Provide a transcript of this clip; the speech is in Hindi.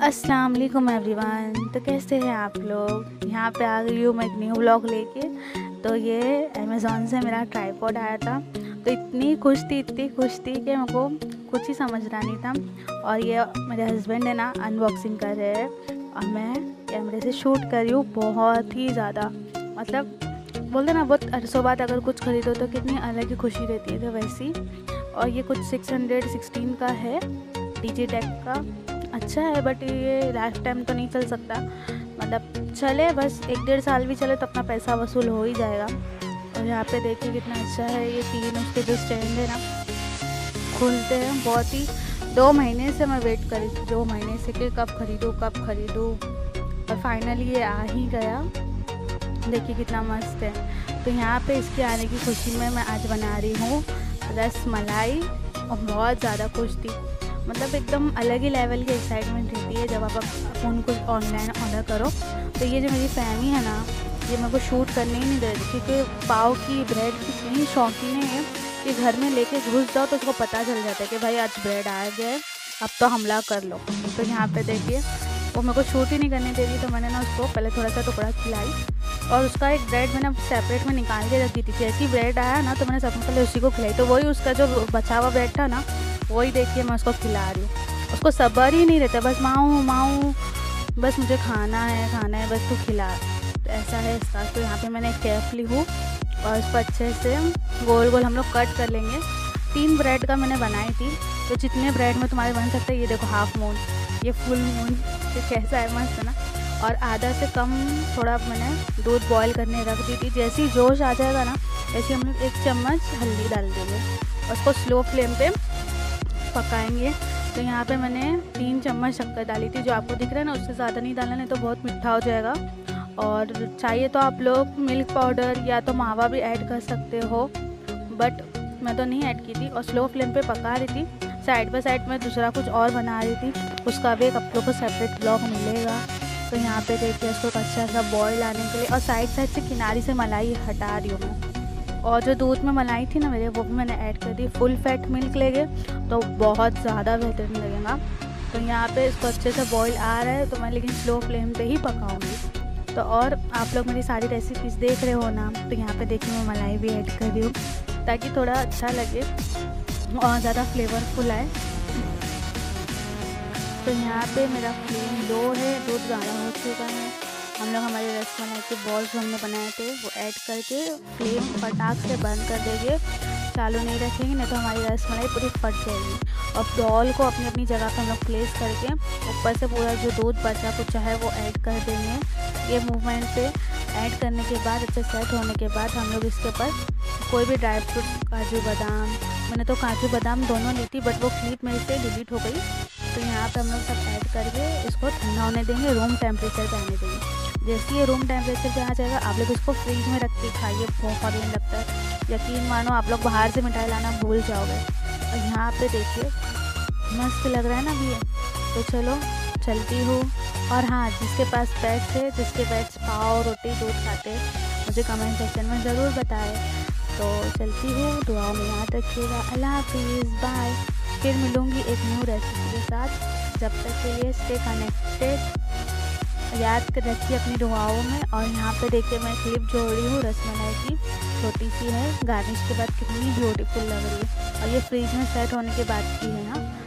अस्सलाम वालेकुम एवरीवन। तो कैसे हैं आप लोग? यहाँ पे आ गई हूँ मैं एक न्यू ब्लॉग लेके। तो ये अमेज़ोन से मेरा ट्राईपॉड आया था। तो इतनी खुश थी, इतनी खुश थी कि मेरे को कुछ ही समझ रहा नहीं था। और ये मेरे हस्बैंड है ना अनबॉक्सिंग कर रहे हैं। और मैं कैमरे से शूट कर रही हूँ बहुत ही ज़्यादा। मतलब बोलते ना, बहुत अरसों बाद अगर कुछ ख़रीदो तो कितनी अलग ही खुशी रहती है तो वैसी। और ये कुछ सिक्स हंड्रेड सिक्सटीन का है डी टेक का। अच्छा है बट ये लाइफ टाइम तो नहीं चल सकता। मतलब चले, बस एक डेढ़ साल भी चले तो अपना पैसा वसूल हो ही जाएगा। और यहाँ पे देखिए कितना अच्छा है, ये तीन उसके जो स्टैंड है ना, खुलते हैं बहुत ही। दो महीने से मैं वेट करी थी, दो महीने से कि कब ख़रीदूँ कब ख़रीदूँ। और फाइनली ये आ ही गया। देखिए कितना मस्त है। तो यहाँ पे इसके आने की खुशी में मैं आज बना रही हूँ। रस मलाई और बहुत ज़्यादा खुश थी। मतलब एकदम अलग ही लेवल की एक्साइटमेंट रहती है जब आप फ़ोन कुछ ऑनलाइन ऑर्डर करो। तो ये जो मेरी फैमिली है ना, ये मेरे को शूट करने ही नहीं दे रही क्योंकि पाव की ब्रेड की इतनी शौकीन है कि घर में लेके घुस जाओ तो उसको पता चल जाता है कि भाई आज ब्रेड आ गया है, अब तो हमला कर लो। तो यहाँ पे देखिए, वो मेरे को शूट ही नहीं करने दे रही तो मैंने ना उसको पहले थोड़ा सा टुकड़ा खिलाई। और उसका एक ब्रेड मैंने सेपरेट में निकाल के रखी थी। जैसी ब्रेड आया ना तो मैंने सबसे पहले उसी को खिलाई। तो वही उसका जो बचा हुआ ब्रेड था ना, वही देखिए मैं उसको खिला रही हूँ। उसको सब्र ही नहीं रहता, बस माऊँ माऊँ, बस मुझे खाना है खाना है, बस तू खिला। तो ऐसा है इसका। तो यहाँ पे मैंने कैप ली हूँ और इसको अच्छे से गोल गोल हम लोग कट कर लेंगे। तीन ब्रेड का मैंने बनाई थी। तो जितने ब्रेड में तुम्हारे बन सकते हैं, ये देखो हाफ़ मून ये फुल मून ये कैसा है मस्त है ना। और आधा से कम थोड़ा मैंने दूध बॉईल करने रख दी थी। जैसे ही जोश आ जाएगा ना ऐसे हम लोग एक चम्मच हल्दी डाल देंगे। उसको स्लो फ्लेम पे पकाएँगे। तो यहाँ पे मैंने तीन चम्मच शक्कर डाली थी, जो आपको दिख रहा है ना, उससे ज़्यादा नहीं डालना, नहीं तो बहुत मीठा हो जाएगा। और चाहिए तो आप लोग मिल्क पाउडर या तो मावा भी ऐड कर सकते हो। बट मैं तो नहीं ऐड की थी, और स्लो फ्लेम पे पका रही थी। साइड बाई साइड में दूसरा कुछ और बना रही थी। उसका भी एक आप लोग को सेपरेट ब्लॉग मिलेगा। तो यहाँ पे देखिए इसको अच्छा सा बॉयल आने के लिए और साइड साइड से किनारे से मलाई हटा रही हूँ मैं। और जो दूध में मलाई थी ना मेरे, वो भी मैंने ऐड कर दी। फुल फैट मिल्क लेंगे तो बहुत ज़्यादा बेहतरीन लगेगा। तो यहाँ पे इसको अच्छे से बॉईल आ रहा है तो मैं लेकिन स्लो फ्लेम पे ही पकाऊँगी। तो और आप लोग मेरी सारी रेसिपीज़ देख रहे हो ना तो यहाँ पे देखिए मैं मलाई भी ऐड कर रही हूँ, ताकि थोड़ा अच्छा लगे और ज़्यादा फ्लेवरफुल आए। तो यहाँ पे मेरा फ्लेम लो है दूध ज़्यादा हो चुका है। हम लोग हमारे रसमलाई के बॉल्स हमने बनाए थे, वो ऐड करके फ्लेम फटाक से बंद कर देंगे। चालू नहीं रखेंगे, नहीं तो हमारी रसमलाई पूरी फट जाएगी। और बॉल को अपनी अपनी जगह पर हम लोग प्लेस करके ऊपर से पूरा जो दूध बचा कुछ है, वो ऐड कर देंगे। ये मूवमेंट पे ऐड करने के बाद, अच्छे सेट होने के बाद हम लोग इसके ऊपर कोई भी ड्राई फ्रूट काजू बादाम मैंने तो काजू बादाम दोनों ली थी बट वो क्लिप मेरे से डिलीट हो गई। तो यहाँ पे हम लोग सब ऐड करके इसको ठंडा होने देंगे रूम टेम्परेचर पे आने देंगे। जैसे ये रूम टेम्परेचर पे आ जाएगा, आप लोग इसको फ्रिज में रख के खाइए, बहुत दिन लगता है। यकीन मानो आप लोग बाहर से मिठाई लाना भूल जाओगे। और यहाँ पे देखिए, मस्त लग रहा है ना अभी तो चलो, चलती हूँ। और हाँ जिसके पास पेट्स है, जिसके पेट्स पाव, रोटी, दूध खाते मुझे कमेंट सेक्शन में ज़रूर बताए। तो चलती हूँ। दुआ में याद रखिएगा। अल्लाह हाफिज़। बाय। फिर मिलूँगी एक न्यू रेसिपी के साथ। जब तक के लिए स्टे कनेक्टेड याद रखिए अपनी दुआओं में। और यहाँ पे देखिए मैं क्लिप जोड़ रही हूँ रसमलाई की। छोटी सी है। गार्निश के बाद कितनी ब्यूटीफुल लग रही है। और ये फ्रिज में सेट होने के बाद की है हाँ